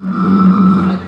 Comment?